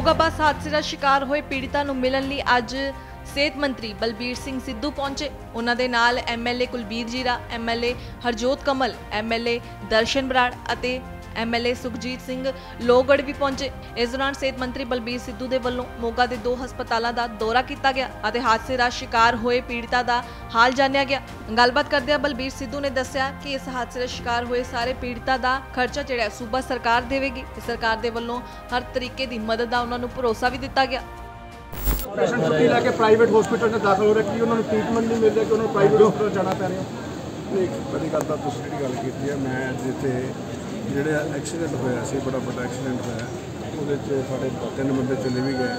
ਮੋਗਾ ਬੱਸ ਹਾਦਸੇ ਦਾ ਸ਼ਿਕਾਰ ਹੋਏ ਪੀੜਤਾਂ ਨੂੰ ਮਿਲਣ ਲਈ ਅੱਜ ਸਿਹਤ ਮੰਤਰੀ ਬਲਬੀਰ ਸਿੰਘ ਸਿੱਧੂ ਪਹੁੰਚੇ। ਉਹਨਾਂ ਦੇ ਨਾਲ MLA Kulbir Zira, MLA Harjot Kamal, MLA Darshan Brar ਅਤੇ ਐਮਐਲਏ ਸੁਖਜੀਤ ਸਿੰਘ ਲੋਹਗੜ੍ਹ ਵੀ ਪਹੁੰਚੇ। ਇਸ ਦੌਰਾਨ ਸਿਹਤ ਮੰਤਰੀ ਬਲਬੀਰ ਸਿੱਧੂ ਦੇ ਵੱਲੋਂ ਮੋਗਾ ਦੇ ਦੋ ਹਸਪਤਾਲਾਂ ਦਾ ਦੌਰਾ ਕੀਤਾ ਗਿਆ ਅਤੇ ਹਾਦਸੇ ਦਾ ਸ਼ਿਕਾਰ ਹੋਏ ਪੀੜਤਾਂ ਦਾ ਹਾਲ ਜਾਣਿਆ ਗਿਆ। ਗੱਲਬਾਤ ਕਰਦਿਆਂ ਬਲਬੀਰ ਸਿੱਧੂ ਨੇ ਦੱਸਿਆ ਕਿ ਇਸ ਹਾਦਸੇ ਦਾ ਸ਼ਿਕਾਰ ਹੋਏ ਸਾਰੇ ਪੀੜਤਾਂ ਦਾ ਖਰਚਾ ਜਿਹੜਾ ਸੂਬਾ ਸਰਕਾਰ ਦੇਵੇਗੀ ਤੇ ਸਰਕਾਰ ਦੇ ਵੱਲੋਂ ਹਰ ਤਰੀਕੇ ਦੀ ਮਦਦ ਦਾ ਉਹਨਾਂ ਨੂੰ ਭਰੋਸਾ ਵੀ ਦਿੱਤਾ ਗਿਆ। ਪੇਸ਼ੈਂਟ ਛੁੱਟੀ ਲੈ ਕੇ ਪ੍ਰਾਈਵੇਟ ਹਸਪੀਟਲ 'ਚ ਦਾਖਲ ਹੋ ਰਿਹਾ। ਕਿ ਉਹਨਾਂ ਨੂੰ ਟ੍ਰੀਟਮੈਂਟ ਨਹੀਂ ਮਿਲ ਰਿਹਾ ਕਿ ਉਹਨਾਂ ਨੂੰ ਪ੍ਰਾਈਵੇਟ ਹਸਪੀਟਲ ਜਾਣਾ ਪੈ ਰਿਹਾ? ਇੱਕ ਪਹਿਲੀ ਗੱਲ ਤਾਂ ਤੁਸੀਂ ਜਿਹੜੀ ਗੱਲ ਕੀਤੀ ਹੈ ਮੈਂ ਜਿੱਥੇ ਜਿਹੜਾ ਐਕਸੀਡੈਂਟ ਹੋਇਆ ਸੀ, ਬੜਾ ਵੱਡਾ ਐਕਸੀਡੈਂਟ ਹੋਇਆ, ਉਹਦੇ 'ਚ ਸਾਡੇ ਤਿੰਨ ਬੰਦੇ ਚਲੇ ਵੀ ਗਏ।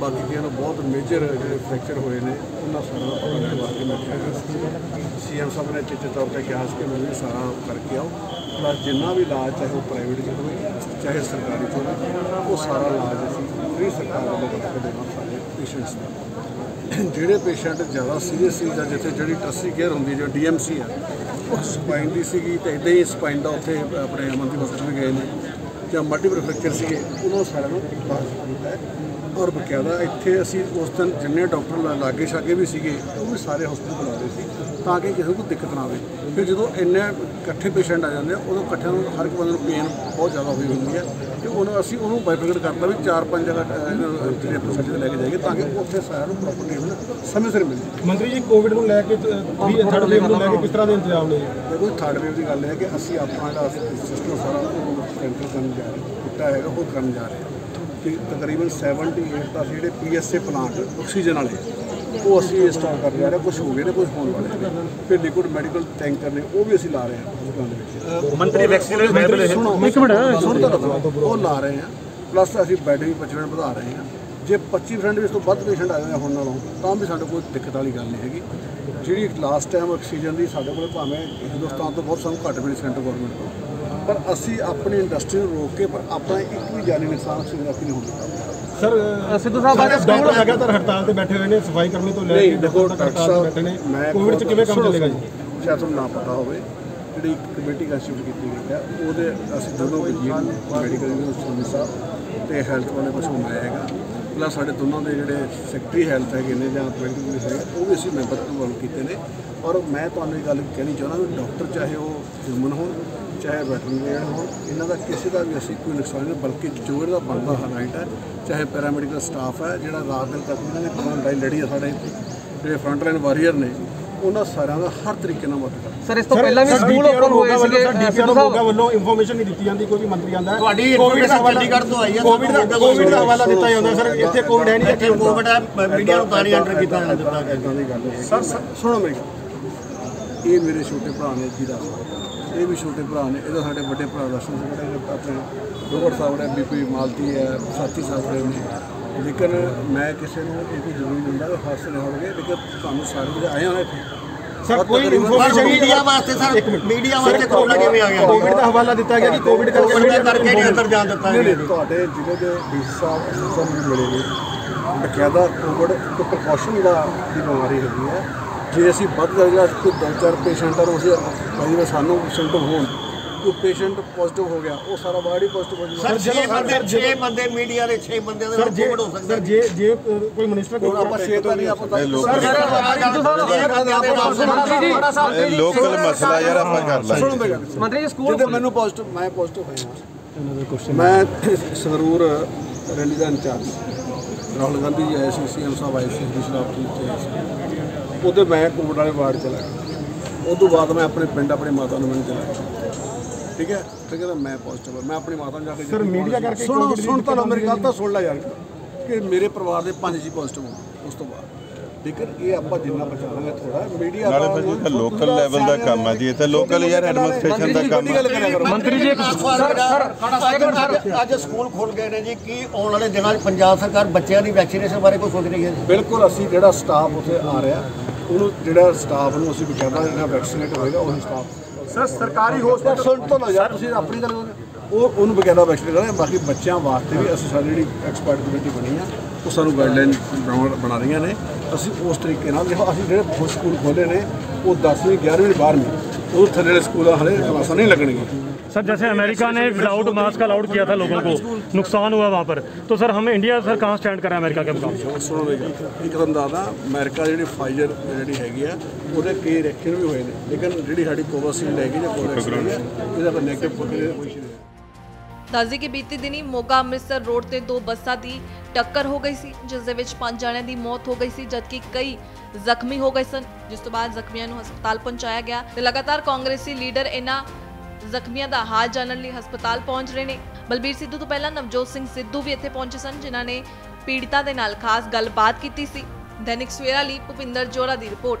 ਬਾਕੀ ਕਿਆਂ ਨੂੰ ਬਹੁਤ ਮੇਜਰ ਜਿਹੜੇ ਫ੍ਰੈਕਚਰ ਹੋਏ ਨੇ, ਉਹਨਾਂ ਸਾਰਿਆਂ ਦਾ ਪਤਾ ਲੈਣ ਵਾਸਤੇ ਮੈਂ ਕਿਹਾ ਗਿਆ ਸੀਐਮ ਸਾਹਿਬ ਨੇ ਚਿੱਤੇ ਤੌਰ ਤੇ ਕਿਹਾ ਸੀ ਕਿ ਮੈਨੂੰ ਇਹ ਸਾਰਾ ਕਰਕੇ ਆਓ। ਪਲੱਸ ਜਿੰਨਾ ਵੀ ਇਲਾਜ, ਚਾਹੇ ਉਹ ਪ੍ਰਾਈਵੇਟ 'ਚ ਹੋਵੇ, ਚਾਹੇ ਸਰਕਾਰੀ 'ਚ ਹੋਵੇ, ਉਹ ਸਾਰਾ ਇਲਾਜ ਅਸੀਂ ਫ੍ਰੀ ਸਰਕਾਰ ਵੱਲੋਂ ਕਰਕੇ ਦੇਵਾਂ ਸਾਰੇ ਪੇਸ਼ੈਂਟਸ ਦਾ। ਜਿਹੜੇ ਪੇਸ਼ੈਂਟ ਜ਼ਿਆਦਾ ਸੀਰੀਅਸ ਸੀ ਜਾਂ ਜਿੱਥੇ ਜਿਹੜੀ ਟਰਸੀ ਕੇਅਰ ਹੁੰਦੀ ਹੈ, ਜੋ ਡੀਐਮਸੀ ਆ ਉਹ ਸਪਾਈਨ ਦੀ ਸੀਗੀ ਤੇ ਇਦਾਂ ਹੀ ਸਪਾਈਨ ਦਾ ਉੱਥੇ ਆਪਣੇ ਅਮਨਦੀਪ ਹਸਪਤਾਲ ਗਏ ਨੇ ਜਾਂ ਮਲਟੀਪਲ ਫ੍ਰੈਕਚਰ ਸੀਗੇ ਉਹਨਾਂ ਸਾਰਿਆਂ ਨੂੰ ਬਾਹਰ ਕੀਤਾ ਔਰ ਬਕਾਇਦਾ ਇੱਥੇ ਅਸੀਂ ਉਸ ਦਿਨ ਜਿੰਨੇ ਡਾਕਟਰ ਲਾਗੇ ਛਾਗੇ ਵੀ ਸੀਗੇ ਉਹ ਵੀ ਸਾਰੇ ਹਸਪਤਾਲ ਬੁਲਾ ਸੀ। ਤਾਂ ਕਿ ਕਿਸੇ ਨੂੰ ਦਿੱਕਤ ਨਾ ਆਵੇ। ਫਿਰ ਜਦੋਂ ਇੰਨੇ ਇਕੱਠੇ ਪੇਸ਼ੈਂਟ ਆ ਜਾਂਦੇ ਆ ਉਦੋਂ ਇਕੱਠਿਆਂ ਨੂੰ ਹਰ ਇੱਕ ਬੰਦੇ ਨੂੰ ਪੇਨ ਬਹੁਤ ਜ਼ਿਆਦਾ ਹੋਈ ਹੁੰਦੀ ਹੈ। ਤੇ ਉਹਨੂੰ ਅਸੀਂ ਉਹਨੂੰ ਬਾਈਫਰਕੇਟ ਕਰਤਾ ਵੀ ਚਾਰ ਪੰਜ ਜਗ੍ਹਾ ਜਿਹੜੇ ਤੇ ਲੈ ਕੇ ਜਾਈਏ ਤਾਂ ਕਿ ਉੱਥੇ ਸਾਰਿਆਂ ਨੂੰ ਪ੍ਰੋਪਰ ਟ੍ਰੀਟਮੈਂਟ ਸਮੇਂ ਸਿਰ ਮਿਲ। ਜਾਵੇ ਮੰਤਰੀ ਜੀ ਕੋਵਿਡ ਨੂੰ ਲੈ ਕੇ ਵੀ ਥਰਡ ਵੇਵ ਨੂੰ ਲੈ ਕੇ ਕਿਸ ਤਰ੍ਹਾਂ ਦੇ ਇੰਤਜ਼ਾਮ ਨੇ? ਦੇਖੋ ਥਰਡ ਵੇਵ ਦੀ ਗੱਲ ਹੈ ਕਿ ਅਸੀਂ ਆਪਣਾ ਜਿਹੜਾ ਸਿਸਟਮ ਸਾਰਾ ਸੈਂਟਰ ਕਰਨ ਜਾ ਰਹੇ ਹਾਂ। ਕੀਤਾ ਹੈਗਾ ਉਹ ਕਰਨ ਜਾ ਰਹੇ ਹਾਂ। ਕਿ ਤਕਰੀਬਨ 78 ਤਾਂ ਜਿਹੜੇ ਪੀਐਸਏ ਪਲਾਂਟ ਆਕਸੀਜਨ ਵਾਲੇ ਉਹ ਅਸੀਂ ਇੰਸਟਾਲ ਕਰਨ ਜਾ ਰਹੇ ਕੁਝ ਹੋ ਗਏ ਨੇ ਕੁਝ ਹੋਣ ਵਾਲੇ ਨੇ ਫਿਰ ਲਿਕੁਇਡ ਮੈਡੀਕਲ ਟੈਂਕਰ ਨੇ ਉਹ ਵੀ ਅਸੀਂ ਲਾ ਰਹੇ ਹਾਂ ਹਸਪਤਾਲਾਂ ਦੇ ਵਿੱਚ। ਮੰਤਰੀ ਵੈਕਸੀਨ ਅਵੇਲੇਬਲ ਹੈ ਸੁਣੋ ਇੱਕ ਮਿੰਟ ਸੁਣ ਤਾਂ ਲਓ ਉਹ ਲਾ ਰਹੇ ਆ ਪਲੱਸ ਅਸੀਂ ਬੈੱਡ ਵੀ 25% ਵਧਾ ਰਹੇ ਆ। ਜੇ 25% ਵੀ ਇਸ ਤੋਂ ਵੱਧ ਪੇਸ਼ੈਂਟ ਆ ਜਾਂਦੇ ਹੁਣ ਨਾਲੋਂ ਤਾਂ ਵੀ ਸਾਡੇ ਕੋਲ ਦਿੱਕਤ ਵਾਲੀ ਗੱਲ ਨਹੀਂ ਹੈਗੀ। ਜਿਹੜੀ ਲਾਸਟ ਟਾਈਮ ਆਕਸੀਜਨ ਦੀ ਸਾਡੇ ਕੋਲ ਭਾਵੇਂ ਹਿੰਦੁਸਤਾਨ ਤੋਂ ਬਹੁਤ ਸਾਨੂੰ ਘੱਟ ਮਿਲੀ ਸੈਂਟਰ ਗਵਰਨਮੈਂਟ ਤੋਂ। ਪਰ ਅਸੀਂ ਆਪਣੀ ਇੰਡਸਟਰੀ ਨੂੰ ਰੋਕ ਕੇ ਪਰ ਆਪਣਾ ਇੱਕ ਵੀ ਜਾਨੀ ਨੁਕਸਾਨ ਰੱਖੀ ਨਹੀਂ ਹੁੰਦਾ ਸਰ ਸਿੱਧੂ ਸਾਹਿਬ ਡਾਕਟਰ ਲਗਾਤਾਰ ਹੜਤਾਲ ਤੇ ਬੈਠੇ ਹੋਏ ਨੇ ਸਫ਼ਾਈ ਕਰਮੀ ਤੋਂ ਲੈ ਕੇ ਨਹੀਂ ਦੇਖੋ ਤੱਕ ਡਾਕਟਰ ਹੜਤਾਲ ਤੇ ਬੈਠੇ ਨੇ। ਸਾਹਿਬ ਮੈਂ ਕੋਵਿਡ 'ਚ ਕਿਵੇਂ ਕੰਮ ਸੁਣੋ, ਚੱਲੇਗਾ ਜੀ ਸ਼ਾਇਦ ਤੁਹਾਨੂੰ ਨਾ ਪਤਾ ਹੋਵੇ ਜਿਹੜੀ ਇੱਕ ਕਮੇਟੀ ਕੰਸਟੀਟਿਊਟ ਕੀਤੀ ਗਈ ਹੈ ਉਹਦੇ ਅਸੀਂ ਦੋਨੋਂ ਵਜ਼ੀਰ ਮੈਡੀਕਲ ਯੂਨੀਵਰਸਿਟੀ ਸਾਹਿਬ ਤੇ ਹੈਲਥ ਵਾਲੇ ਕੁਝ ਬਣਾਇਆ ਹੈਗਾ। ਪਲੱਸ ਸਾਡੇ ਦੋਨਾਂ ਦੇ ਜਿਹੜੇ ਸੈਕਟਰੀ ਹੈਲਥ ਹੈਗੇ ਨੇ ਜਾਂ ਪ੍ਰਿੰਸੀਪਲ ਹੈਗੇ ਉਹ ਵੀ ਅਸੀਂ ਮੈਂਬਰ ਇਨਵੋਲਵ ਕੀਤੇ ਨੇ। ਔਰ ਮੈਂ ਤੁਹਾਨੂੰ ਇਹ ਗੱਲ ਕਹਿਣੀ ਚਾਹੁੰਦਾ ਵੀ ਡਾਕਟਰ ਚਾਹੇ ਉਹ ਹਿਊਮਨ ਹੋਣ ਚਾਹੇ ਵੈਟਰਨਰੀਅਨ ਹੋਣ ਇਹਨਾਂ ਦਾ ਕਿਸੇ ਦਾ ਵੀ ਅਸੀਂ ਕੋਈ ਨੁਕਸਾਨ ਨਹੀਂ ਬਲਕਿ ਜੋ ਇਹਦਾ ਬਣਦਾ ਰਾਈਟ ਹੈ ਚਾਹੇ ਪੈਰਾਮੈਡੀਕਲ ਸਟਾਫ ਹੈ ਜਿਹੜਾ ਰਾਤ ਦਿਨ ਤੱਕ ਇਹਨਾਂ ਨੇ ਆਪਣਾ ਲੜਾਈ ਲੜੀ ਹੈ ਸਾਡੇ ਜਿਹੜੇ ਫਰੰਟ ਲਾਈਨ ਵਾਰੀਅਰ ਨੇ ਉਹਨਾਂ ਸਾਰਿਆਂ ਦਾ ਹਰ ਤਰੀਕੇ ਨਾਲ ਮਦਦ ਕਰਦੇ। ਸਰ ਇਸ ਤੋਂ ਪਹਿਲਾਂ ਵੀ ਸਕੂਲ ਓਪਨ ਹੋਏ ਸੀਗੇ ਡੀਪੀਆਰ ਮੋਗਾ ਵੱਲੋਂ ਇਨਫੋਰਮੇਸ਼ਨ ਨਹੀਂ ਦਿੱਤੀ ਜਾਂਦੀ ਕੋਈ ਵੀ ਮੰਤਰੀ ਆਂਦਾ ਤੁਹਾਡੀ information ਚੰਡੀਗੜ੍ਹ ਤੋਂ ਆਈ ਹੈ, ਕੋਵਿਡ ਦਾ ਕੋਵਿਡ ਦਾ ਹਵਾਲਾ ਦਿੱਤਾ ਜਾਂਦਾ ਸਰ ਇੱਥੇ ਕੋਵਿਡ ਹੈ ਨਹੀਂ ਇੱਥੇ ਕੋਵਿਡ ਹੈ ਮੀਡੀਆ ਨੂੰ ਤਾਂ ਨਹੀਂ ਅੰਡਰ ਕੀਤਾ ਜਾਣ ਦਿੱਤਾ ਗਿਆ ਇਦਾਂ ਦੀ ਗੱਲ ਨਹੀਂ ਸਰ ਸੁਣੋ ਮੇਰੀ ਇਹ ਮੇਰੇ ਛੋਟੇ ਭਰਾ ਨੇ ਜੀ ਦਾ ਇਹ ਵੀ ਛੋਟੇ ਭਰਾ ਨੇ ਇਹਦਾ ਸਾਡੇ ਵੱਡੇ ਭਰਾ ਦਰਸ਼ਨ ਸਿੰਘ ਜਿਹੜੇ ਆਪਣੇ ਦੋਗੜ ਸਾਹਿਬ ਨੇ ਬੀਪੀ ਮਾਲਤੀ ਹੈ ਸਾਥੀ ਸਾਹਿਬ ਨੇ। ਲੇਕਿਨ ਮੈਂ ਕਿਸੇ ਨੂੰ ਇਹ ਵੀ ਜ਼ਰੂਰੀ ਨਹੀਂ ਹੁੰਦਾ ਕਿ ਨਾ ਹੋਣਗੇ ਲੇਕਿਨ ਤੁਹਾਨੂੰ ਸਾਰੇ ਜਿਹੜੇ ਆਏ ਹੋਣੇ ਇੱਥੇ ਸਰ ਕੋਈ ਇਨਫੋਰਮੇਸ਼ਨ ਮੀਡੀਆ ਵਾਸਤੇ ਸਰ ਮੀਡੀਆ ਵਾਸਤੇ ਕੋਵਿਡ ਕਿਵੇਂ ਆ ਗਿਆ? ਕੋਵਿਡ ਦਾ ਹਵਾਲਾ ਦਿੱਤਾ ਗਿਆ ਕਿ ਕੋਵਿਡ ਕਰਕੇ ਕਰਕੇ ਨਹੀਂ ਅੰਦਰ ਜਾਣ ਦਿੱਤਾ ਨਹੀਂ ਗਿਆ ਤੁਹਾਡੇ ਜ਼ਿਲ੍ਹੇ ਦੇ ਡੀਸੀ ਸਾਹਿਬ ਨੂੰ ਮਿਲੇ ਨੇ। ਬਕਾਇਦਾ ਕੋਵਿਡ ਇੱਕ ਪ੍ਰੀਕਾਸ਼ਨ ਦਾ ਦੀ ਬਿਮਾਰੀ ਹੈਗੀ ਹੈ। ਜੇ ਅਸੀਂ ਵੱਧ ਜਾਈਏ ਕੋਈ ਦੋ ਚਾਰ ਪੇਸ਼ੈਂਟਾਂ ਨੂੰ ਅਸੀਂ ਭਾਈ ਵੀ ਸਾਨੂੰ ਸਿੰਪਟਮ ਹੋਣ ਕੋਈ ਪੇਸ਼ੈਂਟ ਪੋਜ਼ਿਟਿਵ ਹੋ ਗਿਆ ਉਹ ਸਾਰਾ ਵਾਰਡ ਹੀ ਪੋਜ਼ਿਟਿਵ ਹੋ ਸਰ ਜਾਊਗਾ 6 ਬੰਦੇ 6 ਬੰਦੇ ਮੀਡੀਆ ਦੇ 6 ਬੰਦੇ ਦੇ ਸਰ ਜੇ ਕੋਵਿਡ ਹੋ ਸਕਦਾ ਸਰ ਜੇ ਜੇ ਕੋਈ ਮਿਨਿਸਟਰ ਹੁਣ ਆਪਾਂ ਛੇ ਤਾਂ ਨਹੀਂ ਆਪਾਂ ਇਹ ਲੋਕਲ ਇਹ ਲੋਕਲ ਮਸਲਾ ਯਾਰ ਆਪਾਂ ਕਰ ਲਾਂਗੇ। ਸੁਣੋ ਮੇਰੀ ਗੱਲ। ਮੰਤਰੀ ਜੀ ਸਕੂਲ ਜਦੋਂ ਮੈਨੂੰ ਪੋਜ਼ਿਟਿਵ ਮੈਂ ਪੋਜ਼ਿਟਿਵ ਹੋਇਆ। ਮੈਂ ਸੰਗਰੂਰ ਰੈਲੀ ਦਾ ਇੰਚਾਰਜ। ਰਾਹੁਲ ਗਾਂਧੀ ਜੀ ਆਏ ਸੀ ਸੀਐਮ ਸਾਹਿਬ ਆਏ ਸੀ ਗੁਜਰਾਤ ਦੀ ਤੇ ਆਏ ਸੀ। ਉਹਦੇ ਮੈਂ ਕੋਵਿਡ ਵਾਲੇ ਵਾਰਡ ਚਲਾ ਗਿਆ। ਉਸ ਤੋਂ ਬਾਅਦ ਮੈਂ ਆਪਣੇ ਪਿੰਡ ਆਪਣੀ ਮਾਤਾ ਨੂੰ ਮਿਲਣ ਚਲਾ ਗਿਆ। ਠੀਕ ਹੈ? ਠੀਕ ਹੈ ਤਾਂ ਮੈਂ ਪੋਜ਼ਿਟਿਵ ਮੈਂ ਆਪਣੀ ਮਾਤਾ ਨੂੰ ਜਾ ਕੇ Sir, media ਕਰਕੇ ਸੁਣੋ ਸੁਣ ਤਾਂ ਲਓ, ਮੇਰੀ ਗੱਲ ਤਾਂ ਸੁਣ ਲੈ ਯਾਰ। ਕਿ ਮੇਰੇ ਪਰਿਵਾਰ ਦੇ ਪੰਜ ਜੀ ਪੋਜ਼ਿਟਿਵ ਹੋ ਉਸ ਤੋਂ ਬਾਅਦ। ਲੇਕਿਨ ਇਹ ਆਪਾਂ ਜਿੰਨਾ ਬਚਾ ਲਾਂਗੇ ਥੋੜਾ ਮੀਡੀਆ ਨਾਲੇ ਭਾਜੀ ਇਹ ਤਾਂ ਲੋਕਲ ਲੈਵਲ ਦਾ ਕੰਮ ਹੈ ਜੀ। ਇਹ ਤਾਂ ਲੋਕਲ ਯਾਰ ਐਡਮਿਨਿਸਟ੍ਰੇਸ਼ਨ ਦਾ ਕੰਮ ਹੈ ਮੰਤਰੀ ਜੀ ਅੱਜ ਸਕੂਲ ਖੁੱਲ ਗਏ ਨੇ ਜੀ। ਕੀ ਆਉਣ ਵਾਲੇ ਦਿਨਾਂ 'ਚ ਪੰਜਾਬ ਸਰਕਾਰ ਬੱਚਿਆਂ ਦੀ ਵੈਕਸੀਨੇਸ਼ਨ ਬਾਰੇ ਕੋਈ ਸੋਚ ਰਹੀ ਹੈ? ਬਿਲਕੁਲ ਅਸੀਂ ਜਿਹੜਾ ਸਟਾਫ ਉੱਥੇ ਆ ਰਿਹਾ ਉਹਨੂੰ ਜਿਹੜਾ ਸਟਾਫ ਨੂੰ ਅਸੀਂ ਬਕਾਇਦਾ ਜਿਹੜਾ ਵੈਕਸੀਨੇਟ ਹੋਏਗਾ ਉਹੀ ਸਟਾਫ ਸਰ ਸਰਕਾਰੀ ਹਸਪਤਾਲ ਸੁਣ ਤੋਂ ਲਓ ਯਾਰ ਤੁਸੀਂ ਆਪਣੀ ਗੱਲ ਕਰੋ। ਉਹ ਉਹਨੂੰ ਬਕਾਇਦਾ ਵੈਕਸੀਨੇਟ ਕਰਾਂਗੇ ਬਾਕੀ ਬੱਚਿਆਂ ਵਾਸਤੇ ਵੀ ਅਸੀਂ ਸਾਡੀ ਜਿਹੜੀ ਐਕਸਪਰਟ ਕਮੇਟੀ ਬਣੀ ਆ ਉਹ ਸਾਨੂੰ ਗਾਈਡਲਾਈਨ ਬਣਾ ਰਹੀਆਂ ਨੇ। ਅਸੀਂ ਉਸ ਤਰੀਕੇ ਨਾਲ ਦੇਖੋ ਅਸੀਂ ਜਿਹੜੇ ਖੁਦ ਸਕੂਲ ਖੋਲੇ ਨੇ ਉਹ 10ਵੀਂ 11ਵੀਂ 12ਵੀਂ ਉਹ ਥੱਲੇ ਸਕੂਲਾਂ ਹਲੇ ਕਲਾਸਾਂ ਨਹੀਂ ਲੱਗਣਗੀਆਂ। सर जैसे अमेरिका ने विदाउट मास्क अलाउड किया था लोगों को नुकसान हुआ वहाँ पर तो सर हम इंडिया सर कहाँ स्टैंड कर रहा है अमेरिका के मुकाबले ਹੋਰ ਸੁਣੋ ਮੇਰੀ ਗੱਲ ਇੱਕ ਤੁਹਾਨੂੰ ਦੱਸਦਾ ਅਮਰੀਕਾ ਜਿਹੜੀ ਫਾਈਜ਼ਰ ਜਿਹੜੀ ਹੈਗੀ ਆ ਉਹਦੇ ਕਈ ਰਿਐਕਸ਼ਨ ਵੀ ਹੋਏ ਨੇ ਲੇਕਿਨ ਜਿਹੜੀ ਸਾਡੀ ਕੋਵਾਸੀਲਡ ਹੈਗੀ ਜਾਂ ਕੋਵੈਕਸ ਹੈਗੀ ਆ, ਇਹਦਾ ਕੋਈ ਨੈਗੇਟਿਵ ਕੋਈ ਇਸ਼ੂ ਨਹੀਂ ਦੱਸਦੀ ਕਿ ਬੀਤੀ ਦਿਨੀ ਮੋਗਾ ਅੰਮ੍ਰਿਤਸਰ ਰੋਡ ਤੇ ਦੋ ਬੱਸਾਂ ਦੀ ਟੱਕਰ ਹੋ ਗਈ ਸੀ ਜਿਸ ਦੇ ਵਿੱਚ ਪੰਜ ਜਣਿਆਂ ਦੀ ਮੌਤ ਹੋ ਗਈ ਸੀ ਜਦਕਿ ਕਈ ਜ਼ਖਮੀ ਹੋ ਗਏ ਸਨ ਜਿਸ ਤੋਂ ਬਾਅਦ ਜ਼ਖਮੀਆਂ ਨੂੰ ਹਸਪਤਾਲ ਪਹੁੰਚਾਇਆ ਗਿਆ ਤੇ ਲਗਾਤਾਰ ਕਾਂਗਰਸੀ ਲੀਡਰ ਇਹਨਾਂ ਜ਼ਖਮੀਆਂ ਦਾ ਹਾਲ ਜਾਣਨ ਲਈ ਹਸਪਤਾਲ ਪਹੁੰਚ ਰਹੇ ਨੇ। ਬਲਬੀਰ ਸਿੱਧੂ ਤੋਂ ਪਹਿਲਾਂ ਨਵਜੋਤ ਸਿੰਘ ਸਿੱਧੂ ਵੀ ਇੱਥੇ ਪਹੁੰਚੇ ਸਨ, ਜਿਨ੍ਹਾਂ ਨੇ ਪੀੜਤਾ ਦੇ ਨਾਲ ਖਾਸ ਗੱਲਬਾਤ ਕੀਤੀ ਸੀ। ਦੈਨਿਕ ਸਵੇਰਾ ਲਈ ਭੁਪਿੰਦਰ ਜੋਰਾ ਦੀ ਰਿਪੋਰਟ।